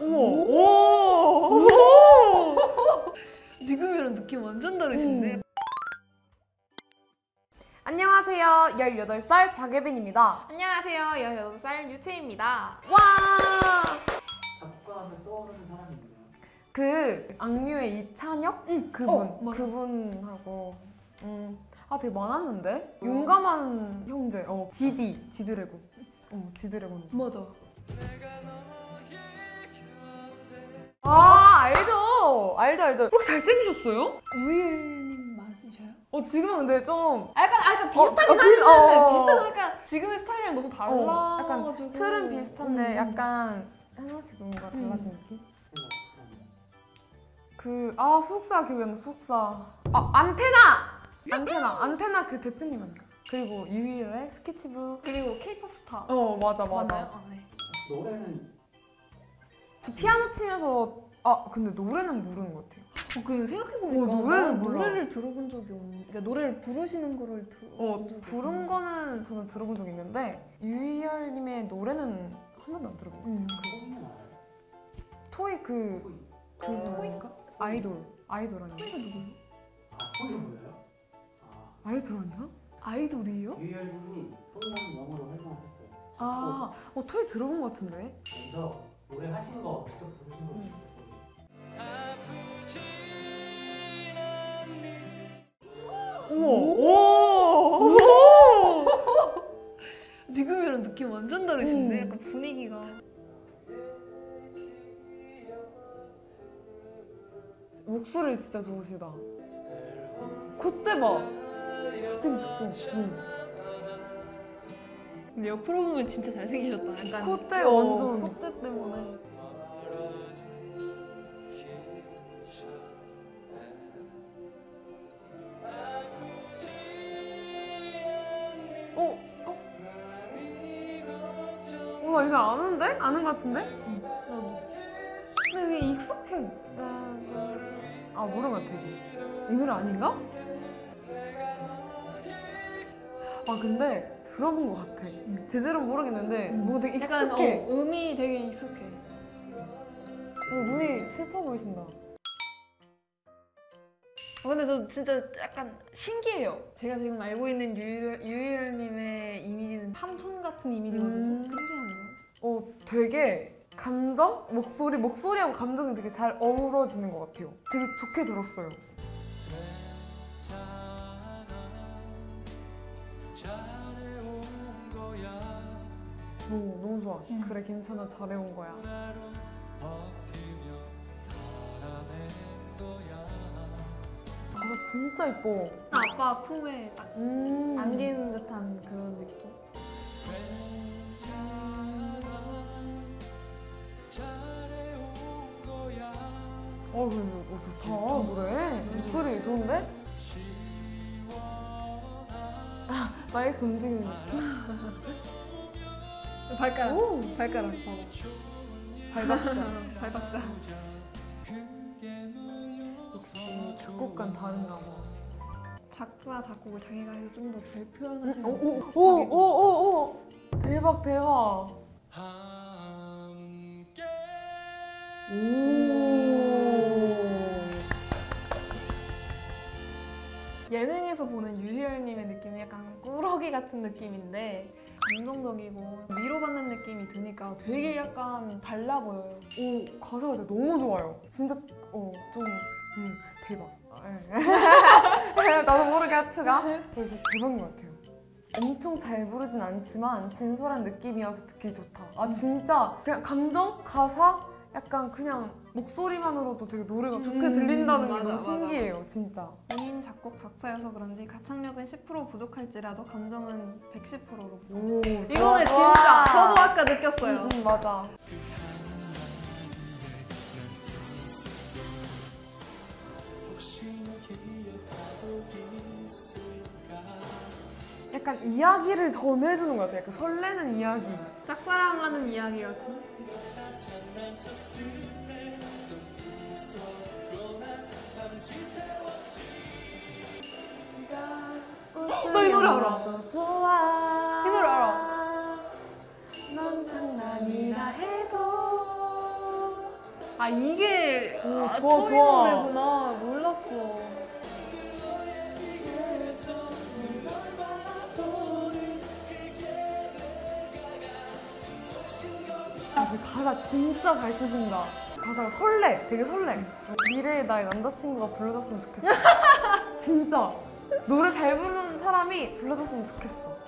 우와. 오. 오. 지금이랑 느낌 완전 다르신데? 음. 안녕하세요. 18살 박예빈입니다. 안녕하세요. 18살 유채입니다. 와! 작곡가하면 떠오르는 사람이 있나요? 그 악뮤의 이찬혁? 응. 그분. 어. 그분하고 음. 아 되게 많았는데? 용감한 형제. 어, 지디. 지드래곤. 어, 지드래곤. 맞아. 아, 알죠. 알죠, 알죠. 그렇게 잘생기셨어요? 우일님 맞으셔요? 어, 지금은 근데 좀 아, 약간, 아, 약간 어, 비슷하긴 어, 비- 하시는데 어, 어. 비슷하고 약간 지금의 스타일이랑 너무 어, 달라가지고 약간 틀은 비슷한데 음. 약간 하나씩 뭔가 달라진 음. 느낌? 그, 아, 소속사 기억이 안 나, 소속사. 아, 안테나! 안테나, 안테나 그 대표님 아닌가? 그리고 유일의 스케치북. 그리고 케이팝 스타 어, 맞아, 맞아. 맞나요? 아, 네. 노래는 저 피아노 치면서, 아, 근데 노래는 모르는 것 같아요. 어, 근데 생각해보니까 어, 노래를. 노래를 들어본 적이 없는 그러니까 노래를 부르시는 거를 들어본 어, 적이 부른 없는 거는 저는 들어본 적 있는데, 유희열님의 노래는 한 번도 안 들어본 것 같아요. 음. 토이 그, 토이. 그분 아닌가? 아이돌. 아이돌 아닌가? 토이가 누구예요? 아 토이를 몰라요? 아 아이돌 아니야? 아이돌이에요? 유희열 군이 토이라는 영어로 활동을 했어요. 아, 어, 토이 들어본 것 같은데? 그래서 노래 하신 거 직접 부르신 거 음. 우와, 오! 지금이랑 느낌 완전 다르신데 음. 약간 분위기가 목소리 진짜 좋으시다. 콧대 봐. 잘생겼어. 응. 근데 옆으로 보면 진짜 잘생기셨다 약간 콧대 어, 완전. 콧대 때문에 어? 어? 와, 이거 아는데? 아는 것 같은데? 나도 근데 되게 익숙해 아, 것 같아, 이거. 이 노래 아닌가? 아, 근데 들어본 것 같아. 제대로 모르겠는데, 뭔가 되게 약간 익숙해. 어, 음이 되게 익숙해 어, 눈이 슬퍼 보이신다. 어, 근데 저 진짜 약간 신기해요 제가 지금 알고 있는 유일, 유일님의 이미지는 삼촌 같은 이미지거든요 음. 신기하네요 어, 되게 감정? 목소리, 목소리하고 감정이 되게 잘 어우러지는 것 같아요. 되게 좋게 들었어요. 오, 너무 좋아. 음. 그래, 괜찮아. 잘해온 거야. 아, 나 진짜 이뻐. 아빠 품에 딱 음. 안기는 듯한 그런 느낌 어, 근데 어, 좋다. 노래. 목소리 좋은데? 아, 마이크 움직이는 거. 발가락 오! 발가락 발박자. 발박자 역시 작곡가는 다른가 봐. 작사 작곡을 자기가 해서 좀 더 잘 표현하시는 오, 오, 오, 오, 오, 오. 대박, 대박. 오. 예능에서 보는 유희열님의 느낌이 약간 꾸러기 같은 느낌인데 감정적이고 위로받는 느낌이 드니까 되게 약간 달라 보여요. 오, 가사가 진짜 너무 좋아요. 진짜, 어, 좀, 음, 대박. 예. 나도 모르게 하트가. 그래서 대박인 것 같아요. 엄청 잘 부르진 않지만 진솔한 느낌이어서 듣기 좋다. 아, 진짜 그냥 감정? 가사? 약간 그냥 목소리만으로도 되게 노래가 좋게 음, 들린다는 게 맞아, 너무 맞아. 신기해요, 진짜. 본인 작곡 작사여서 그런지 가창력은 10% 부족할지라도 감정은 110%로. 오, 이거는. 진짜 저도 아까 느꼈어요. 음, 음, 맞아. 약간 이야기를 전해주는 것 같아요. 약간 설레는 이야기. 짝사랑하는 이야기 같은. 이 노래 알아. 이 노래 알아. 넌 장난이라 해도 아 이게 오, 아, 좋아, 토이 좋아. 노래구나 몰랐어 아직 가사 진짜 잘 쓰신다. 가사가 설레, 되게 설레. 미래의 나의 남자친구가 불러줬으면 좋겠어. 진짜 노래 잘 부르는 사람이 불러줬으면 좋겠어.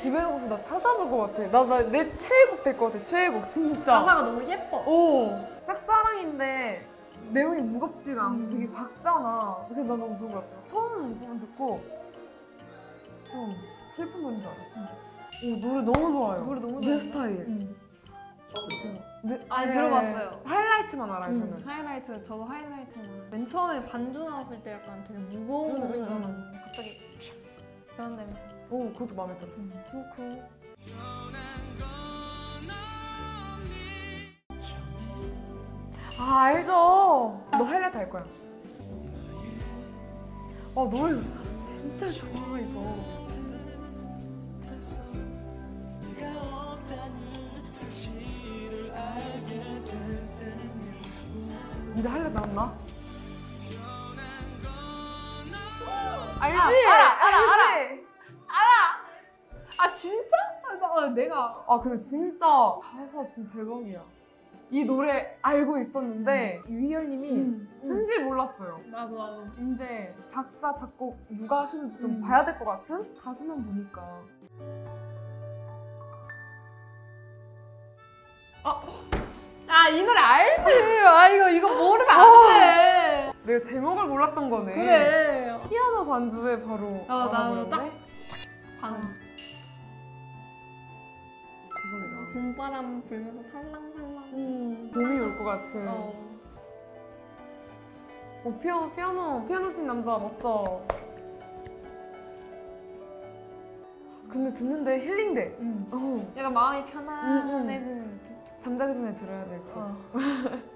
집에 가서 나 찾아볼 것 같아. 나 나 내 최애곡 될 것 같아. 최애곡 진짜. 가사가 너무 예뻐 오 짝사랑인데 내용이 무겁지가 않고 음. 되게 밝잖아. 그게 난 너무 좋은 것 같아. 처음 부분 듣고 좀 슬픈 노래인 줄 알았어. 오 노래 너무 좋아요. 노래 너무 내 좋은데? 스타일. 음. 처음 들어요. 네, 아니, 네. 들어봤어요. 하이라이트만 알아요 음, 저는. 하이라이트 저도 하이라이트만. 맨 처음에 반주 나왔을 때 약간 되게 무거운 음, 곡인 줄 음, 음. 알았는데 갑자기 샥 변한다면서 오 그것도 마음에 들었어. 음. 심쿵. 아 알죠. 너 하이라이트 할 거야. 아 노래 진짜 좋아 이거. 이제 하이라이트 나왔나? 알지? 알아, 알아, 알지? 알아 아 진짜? 아, 나- 아, 내가 아 근데 진짜 가사 진짜 대박이야. 이 노래 알고 있었는데 유희열님이 음, 쓴질 몰랐어요. 나도 나도 이제 작사 작곡 누가 하셨는지 좀 음. 봐야 될 것 같은 가수만 보니까 아 이 노래 알지? 아 이거 이거 모르면 안 돼 내가 제목을 몰랐던 거네. 그래 피아노 반주에 바로 어, 나 알아버렸네. 딱 반응 대박이다. 봄바람 불면서 살랑살랑 음, 봄이 올 것 같은. 어. 오 피아노 피아노 피아노 친 남자 멋져. 근데 듣는데 힐링돼. 음. 어. 약간 마음이 편안해지는 느낌 잠자기 전에 들어야 될 거. 어.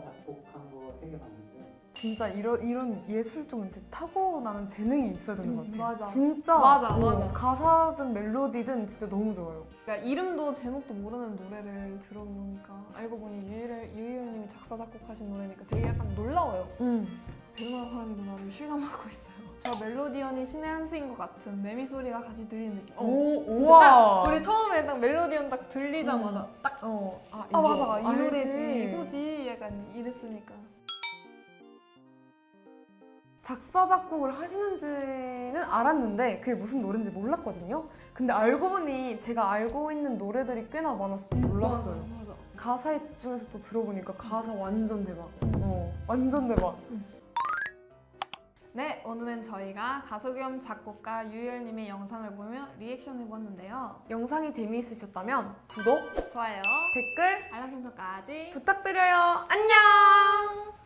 작사 작곡한 거 세 개 봤는데 진짜 이런 이런 예술 쪽은 진짜 타고나는 재능이 있어야 되는 것 음, 같아요. 맞아. 진짜 맞아, 어, 맞아. 가사든 멜로디든 진짜 너무 좋아요. 그러니까 이름도 제목도 모르는 노래를 들어보니까 알고 보니 유희열, 유희열님이 작사 작곡하신 노래니까 되게 약간 놀라워요 응. 대단한 사람이구나를 실감하고 있어요 저 멜로디언이 신의 한 수인 것 같은 매미 소리가 같이 들리는 느낌 오, 진짜 우와. 딱 우리 처음에 딱 멜로디언 딱 들리자마자 딱 어. 아, 아 이거 맞아 이 알지. 노래지 이거지 약간 이랬으니까 작사 작곡을 하시는지는 알았는데 그게 무슨 노래인지 몰랐거든요. 근데 알고 보니 제가 알고 있는 노래들이 꽤나 많았어요. 몰랐어요. 맞아, 맞아. 가사에 집중해서 또 들어보니까 가사 완전 대박. 어, 완전 대박. 네, 오늘은 저희가 가수 겸 작곡가 유희열님의 영상을 보며 리액션 해보았는데요. 영상이 재미있으셨다면 구독, 좋아요, 댓글 알람 설정까지 부탁드려요. 안녕.